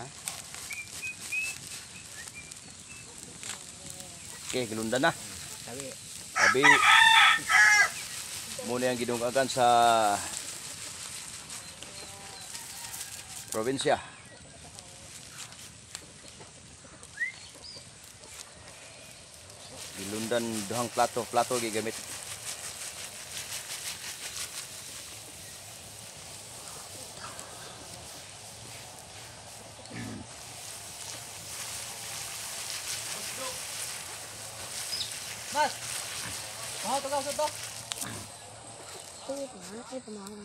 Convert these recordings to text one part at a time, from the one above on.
na. Okay, gilundan na. Sabi, Sabi, muna yung gidungagan sa probinsya. Gilundan duhang plato, plato gigamit. Mahal to ka sa to? Ay, pamana, ay, pamana.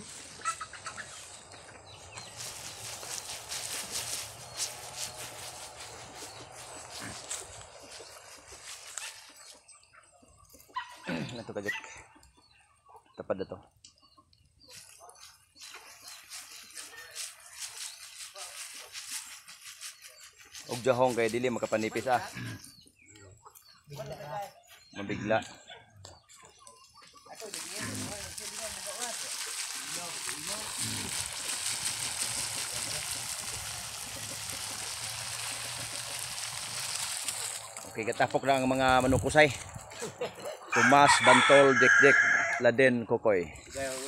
Ito ka Jack. Tapad na to. Og jahong kay dili makapanipis ah. Mabigla. Okay, katapok na ang mga manukusay. Tomas, Bantol, Dek, Laden, Kokoy. Gaya ko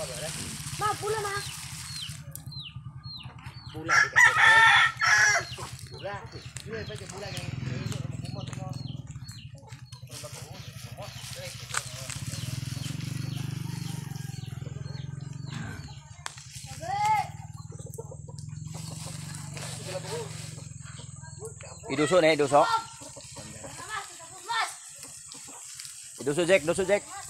qua bữa đây ma bú lên ma bú lại thì cả bữa bú ra. Người phải bú lại ngay Idusuk ni, idusuk. Idusuk Jack, idusuk Jack.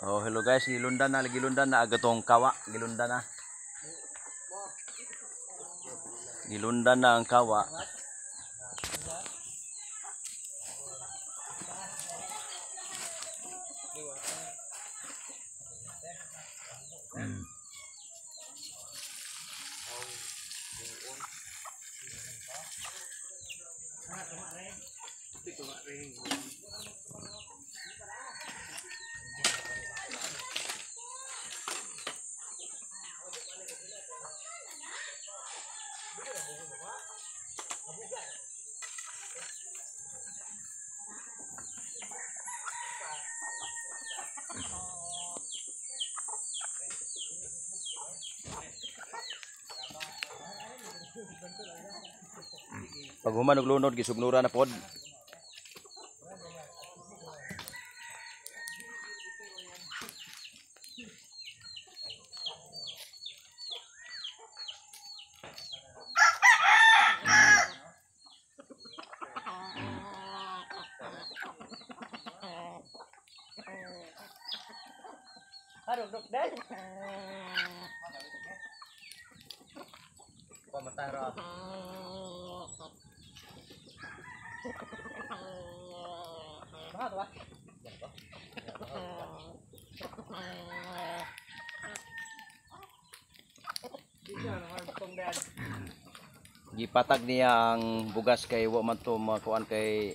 Oh, hello guys, gilundan na, gilundan na agatong kawa, gilundan na. Gilundan na ang kawa. Pag human og lunod gisugnura na pod. Harus dok deh. Pamatara. Mahal ba? Gipatag niya ang bugas kay wa man to makuan kay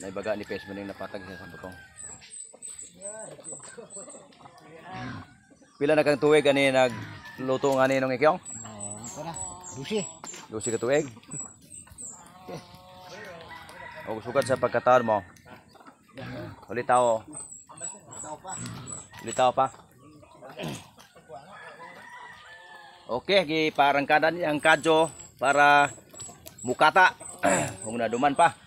naibaga ni Pes maning napatag siya sa butong. Pila na kang tuig ani nagluto nga ni nung ikyong? Ano na? Dusi. Lusi ka tuig. O sugad sa pagkataon mo. Ulitaw. Ulitaw pa. Okay, giparangkadan niya ang kadyo para mukata. Kung naduman pa.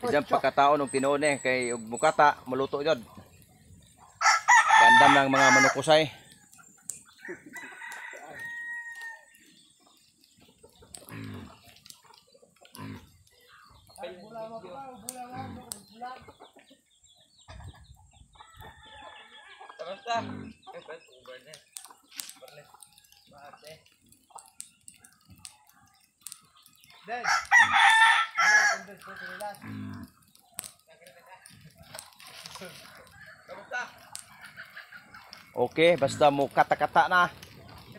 Diyan pagkataon ng tinuon eh kay ug mukata maluto jud. Gandam ng mga manukusay. Dad. Okay, basta mo kata-kata na.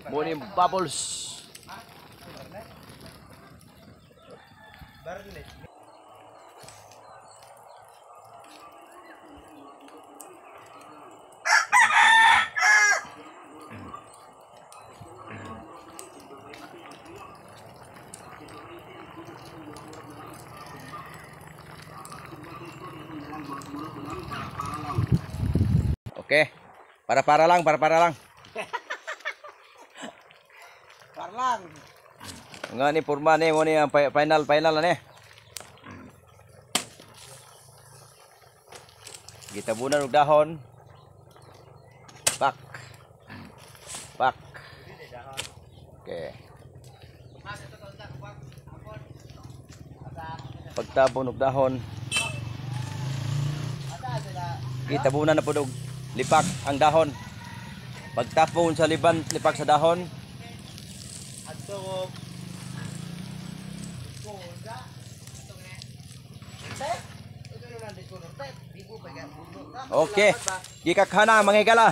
Muni bubbles. Barnet. Okay. Para-para lang, para-para lang. Parlang. Nga ni purma ni mo ni ang fi- final final na ni. Gitabunan og dahon. Pak. Pak. Okay. Pagtabon og dahon, gitabunan na pud og lipak ang dahon pagtapon sa liban lipak sa dahon ato Okay. Gikakhana mga higala.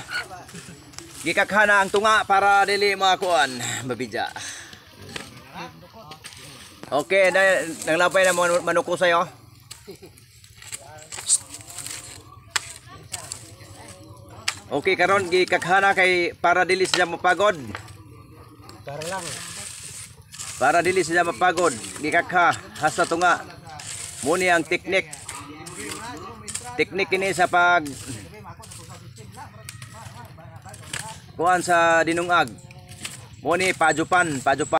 Gikakhana ang tunga para dili makakuan mabidya. Okay, nanglapay na manuko sa'yo. Okay, karon gikakhana kay para dili siya mapagod. Para lang. Para dili siya mapagod, gikakha hasta tunga. Muni ang teknik. Teknik ini sa pag kuan sa dinungag. Muni pajupan, pajupan.